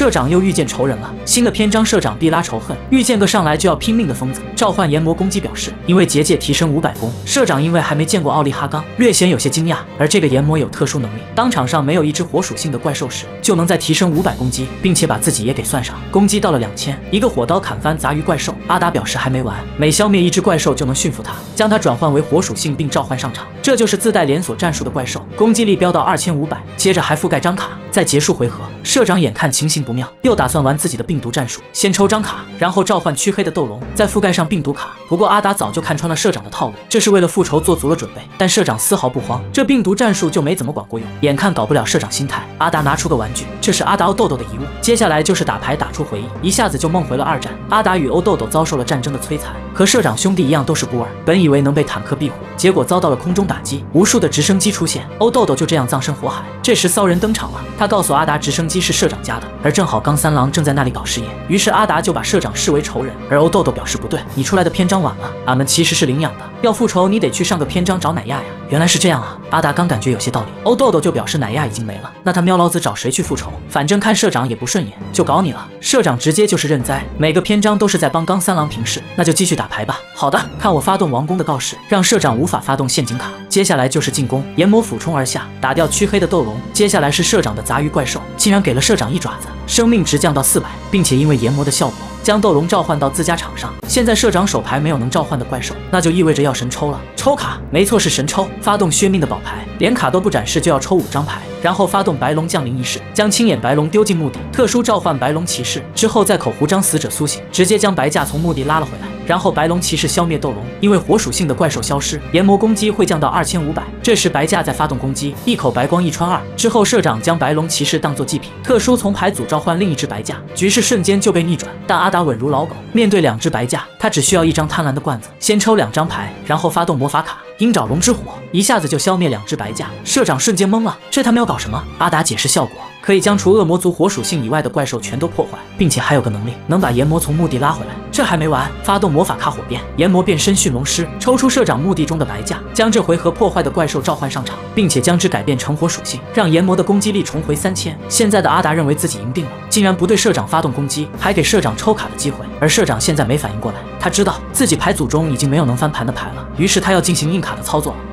社长又遇见仇人了。新的篇章，社长必拉仇恨，遇见个上来就要拼命的疯子。召唤炎魔攻击表示，因为结界提升五百攻。社长因为还没见过奥利哈刚，略显有些惊讶。而这个炎魔有特殊能力，当场上没有一只火属性的怪兽时，就能再提升五百攻击，并且把自己也给算上，攻击到了两千。一个火刀砍翻杂鱼怪兽，阿达表示还没完，每消灭一只怪兽就能驯服它，将它转换为火属性并召唤上场。这就是自带连锁战术的怪兽，攻击力飙到二千五百。接着还覆盖张卡，在结束回合，社长眼看情形不不妙，又打算玩自己的病毒战术，先抽张卡，然后召唤黢黑的斗龙，再覆盖上病毒卡。不过阿达早就看穿了社长的套路，这是为了复仇做足了准备。但社长丝毫不慌，这病毒战术就没怎么管过用。眼看搞不了社长心态，阿达拿出个玩具，这是阿达欧豆豆的遗物。接下来就是打牌打出回忆，一下子就梦回了二战。阿达与欧豆豆遭受了战争的摧残，和社长兄弟一样都是孤儿，本以为能被坦克庇护，结果遭到了空中打击，无数的直升机出现，欧豆豆就这样葬身火海。这时骚人登场了，他告诉阿达直升机是社长家的，而正好刚三郎正在那里搞事业，于是阿达就把社长视为仇人。而欧豆豆表示不对，你出来的篇章晚了，俺们其实是领养的，要复仇你得去上个篇章找奶亚呀。原来是这样啊，阿达刚感觉有些道理，欧豆豆就表示奶亚已经没了，那他喵老子找谁去复仇？反正看社长也不顺眼，就搞你了。社长直接就是认栽，每个篇章都是在帮刚三郎平事，那就继续打牌吧。好的，看我发动王宫的告示，让社长无法发动陷阱卡。接下来就是进攻，炎魔俯冲而下，打掉黢黑的斗龙。接下来是社长的杂鱼怪兽，竟然给了社长一爪子，生命值降到四百，并且因为炎魔的效果。将斗龙召唤到自家场上。现在社长手牌没有能召唤的怪兽，那就意味着要神抽了。抽卡，没错是神抽。发动薛命的宝牌，连卡都不展示就要抽五张牌，然后发动白龙降临仪式，将青眼白龙丢进墓地，特殊召唤白龙骑士之后再口胡张死者苏醒，直接将白架从墓地拉了回来。然后白龙骑士消灭斗龙，因为火属性的怪兽消失，炎魔攻击会降到二千五百。这时白架在发动攻击，一口白光一穿二之后，社长将白龙骑士当做祭品，特殊从牌组召唤另一只白架，局势瞬间就被逆转。但阿达稳如老狗，面对两只白架，他只需要一张贪婪的罐子，先抽两张牌，然后发动魔法卡鹰爪龙之火，一下子就消灭两只白架。社长瞬间懵了，这他喵搞什么？阿达解释效果。可以将除恶魔族火属性以外的怪兽全都破坏，并且还有个能力能把炎魔从墓地拉回来。这还没完，发动魔法卡火变，炎魔变身驯龙师，抽出社长墓地中的白架，将这回合破坏的怪兽召唤上场，并且将之改变成火属性，让炎魔的攻击力重回三千。现在的阿达认为自己赢定了，竟然不对社长发动攻击，还给社长抽卡的机会。而社长现在没反应过来，他知道自己牌组中已经没有能翻盘的牌了，于是他要进行硬卡的操作。